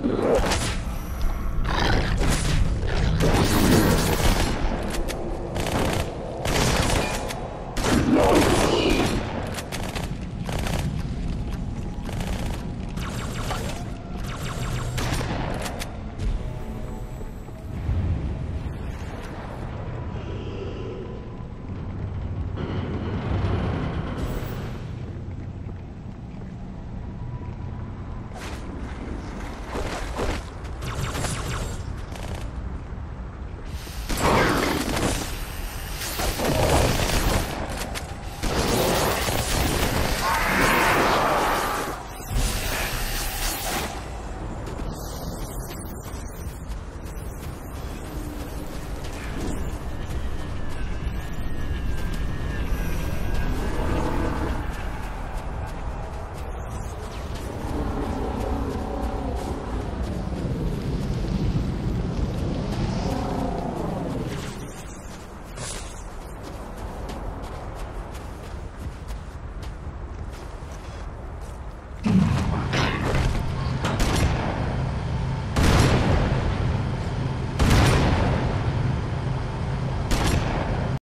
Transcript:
Let's go.